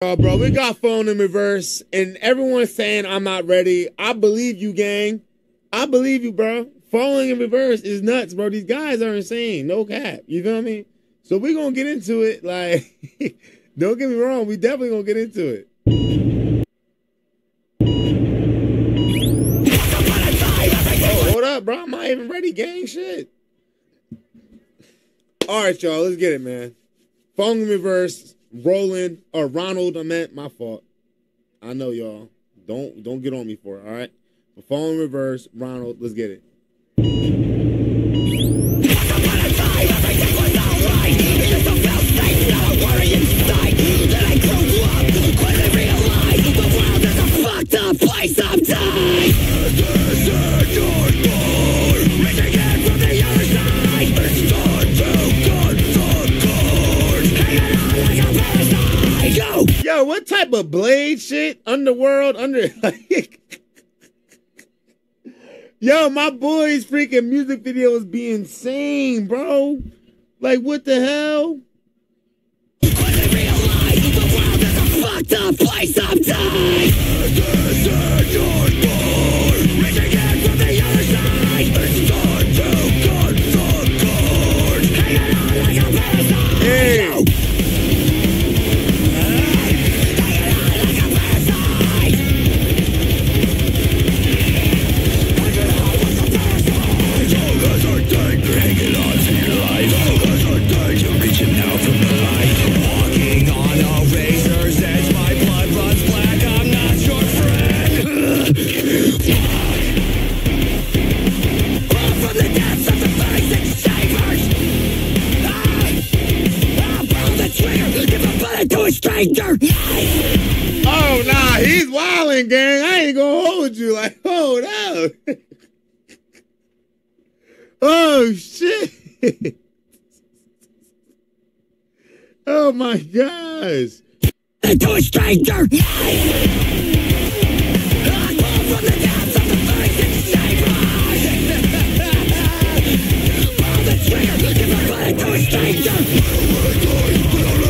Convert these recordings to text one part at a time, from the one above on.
Bro, we got phone in reverse, and everyone's saying I'm not ready. I believe you, gang. I believe you, bro. Falling in reverse is nuts, bro. These guys are insane. No cap. You feel me? So we're gonna get into it. Like, don't get me wrong, we definitely gonna get into it. Oh, hold up, bro. I'm not even ready, gang. Shit. All right, y'all. Let's get it, man. Falling in reverse. Roland or Ronald, I meant my fault. I know y'all. Don't don't get on me for it, all right? But fall in reverse, Ronald, let's get it. Fucked What type of blade shit? Underworld, under like Yo, my boy's freaking music video videos be insane, bro. Like what the hell? Is fucked up place Oh nah, he's wilding, gang. I ain't gonna hold you. Like, hold up. oh shit. oh my gosh. To a stranger! Bullet to a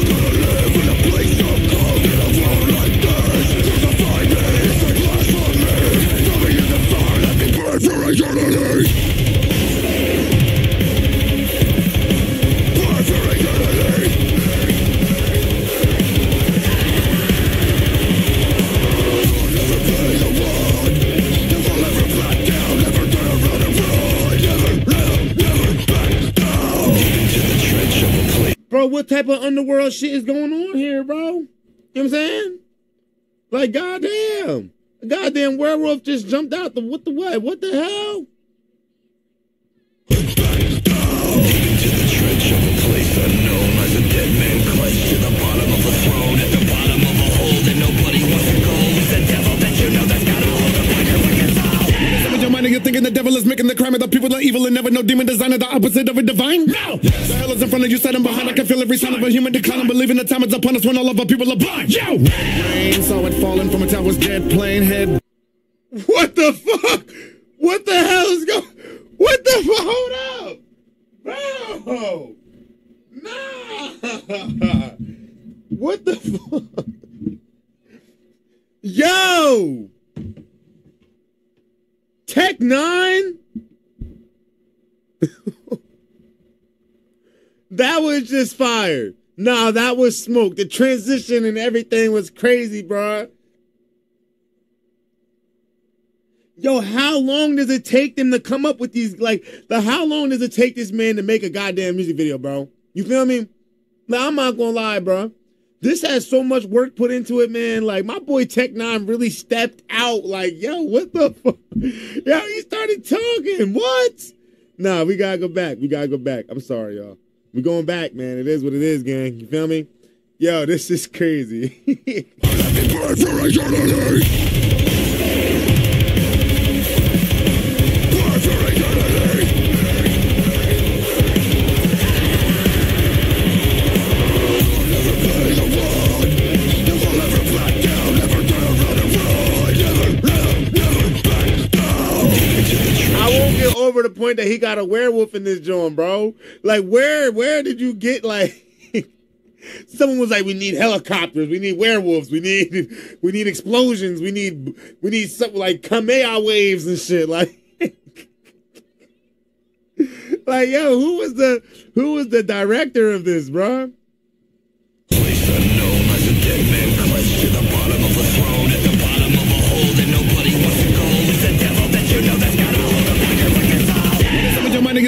type of underworld shit is going on here, bro? You know what I'm saying? Like, goddamn. A goddamn werewolf just jumped out the what the what? What the hell? With your mind and you're thinking the devil is making the crime of the people are evil and never know demon design is the opposite of a divine? No! The hell is in front of you, setting behind. I can feel every sign of a human decline. I'm believing the time is upon us when all of our people are blind. Yo! Rain saw it falling from a tower's dead plane head. What the fuck? What the hell is going? What the fuck? Hold up, bro. Nah. What the fuck? Yo. Tech N9ne. that was just fire. Nah, that was smoke. The transition and everything was crazy, bro. Yo, how long does it take them to come up with these? Like, the how long does it take this man to make a goddamn music video, bro? You feel me? Now, I'm not gonna lie, bro. This has so much work put into it, man. Like, my boy Tech N9ne really stepped out. Like, yo, what the fuck? Yo, he started talking. What? Nah, we gotta go back. We gotta go back. I'm sorry, y'all. we going back, man. It is what it is, gang. You feel me? Yo, this is crazy. over the point that he got a werewolf in this joint, bro. Like, where, where did you get like? Someone was like, "We need helicopters. We need werewolves. We need we need explosions. We need we need something like Kamehameha waves and shit." Like, like yo, who was the who was the director of this, bro?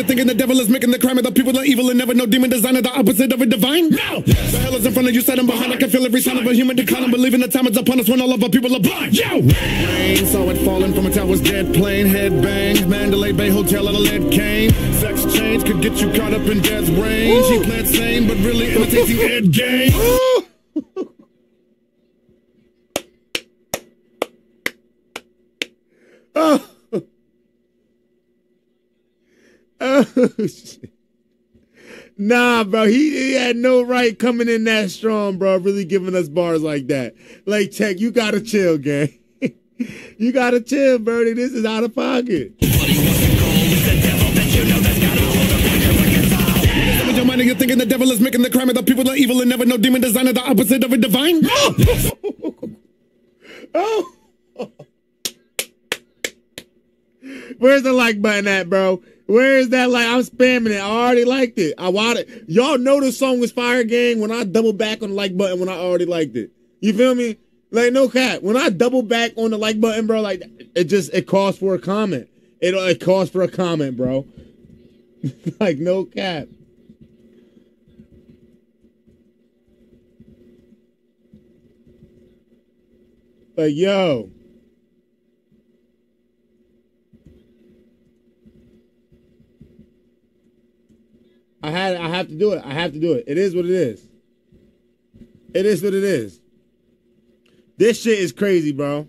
You're thinking the devil is making the crime of the people are evil and never know demon design is the opposite of a divine? No! The hell is in front of you, set behind. I can feel every sign of a human decline. I'm Believing the time is upon us when all of our people are blind. Yo! Rain, saw it falling from a tower's dead plane. Head bang, Mandalay Bay Hotel on a lead cane. Sex change could get you caught up in death's range. He played same, but really imitating Ed Gein. Oh. Oh, shit. Nah, bro, he, he had no right coming in that strong, bro. Really giving us bars like that. Like, check, you gotta chill, gang. you gotta chill, Birdie. This is out of pocket. Some of your mind and you're thinking the devil is making the crime of the people are evil and never know demon design is the opposite of a divine? Oh! oh. Where's the like button at, bro? Where is that like? I'm spamming it. I already liked it. I want it. Y'all know the song was Fire Gang when I double back on the like button when I already liked it. You feel me? Like no cap. When I double back on the like button, bro, like it just it calls for a comment. It it calls for a comment, bro. like no cap. Like yo. I had I have to do it. I have to do it. It is what it is. It is what it is. This shit is crazy, bro.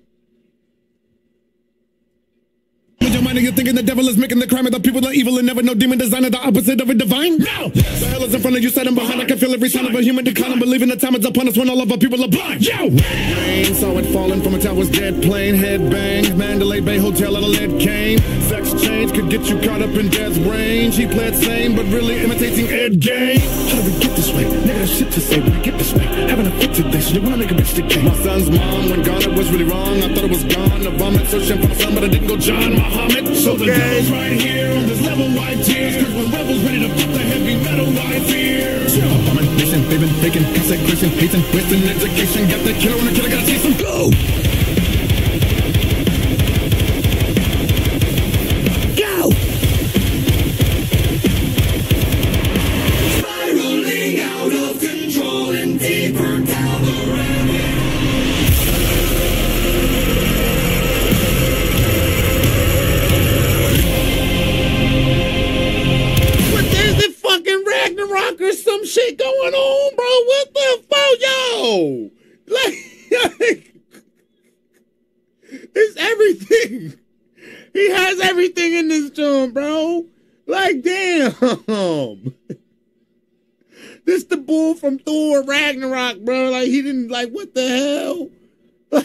With your mind and you're thinking the devil is making the crime of the people are evil and never know demon design is the opposite of a divine? No! The hell is in front of you, setting behind. I can feel every sign of a human decline. Believing the time is upon us when all of our people are blind. Yo! Rain, saw it falling from a tower's dead plane. Head bang, Mandalay Bay Hotel on a lead cane. Sex change could get you caught up in death's range. He played same, but really imitating Ed Gein. How did we get this way? Nigga, that shit to say we get this way. Haven't affected this, you wanna make a bitch. My son's mom, when gone, it was really wrong. I thought it was gone. The vomit, searching for the sun, but I didn't go John Muhammad. So the Okay. devil's right here on this level, white tears. Cause when rebels ready to put the heavy metal, I fear. Abomination, they've been faking consecration, hating, wasting education. Got the killer on the killer, gotta chase. Go! Go! On, bro? What the fuck, yo? Like, it's everything. He has everything in this joint, bro. Like, damn. This the bull from Thor Ragnarok, bro. Like, he didn't like what the hell?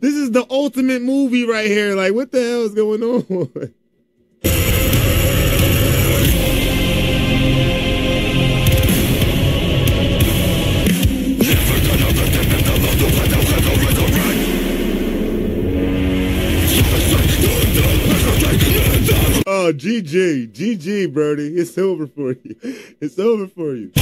this is the ultimate movie right here. Like, what the hell is going on? Oh, GG, GG, Birdie. It's over for you. It's over for you.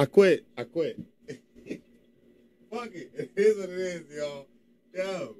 I quit. I quit. Fuck it. It is what it is, y'all. Yo.